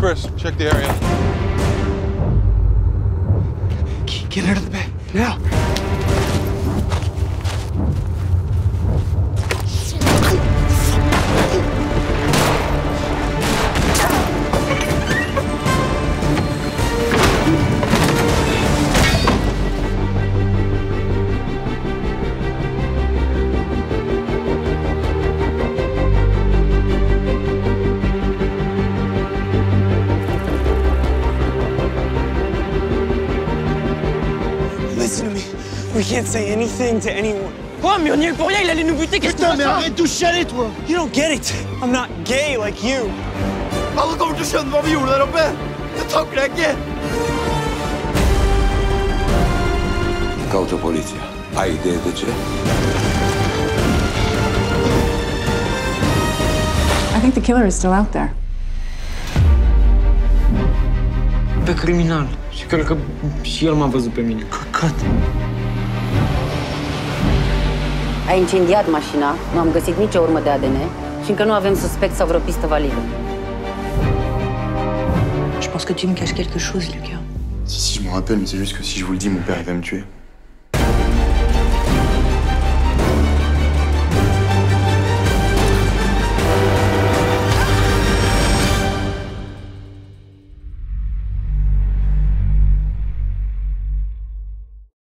Chris, check the area. Get out of the bed. Now. We can't say anything to anyone. Quoi Mais on y est pour rien, il allait nous buter, qu'est-ce qu'on va mais arrête de chialer, toi You don't get it. I'm not gay like you. Ah, Alle kommer til å skjønne hva vi gjorde der oppe! Det takler jeg ikke! Caută poliția. Ai idee de ce? I think the killer is still out there. Pe criminal. Și cred că și el m-a văzut pe mine. Căcat. A incendiat mașina, nu am găsit nicio urmă de ADN și încă nu avem suspect sau vreo pistă validă. Je pense que tu me caches quelque chose, Lucas. Si, si, je m'en rappelle, mais c'est juste que si je vous le dis, mon père, il va me tuer.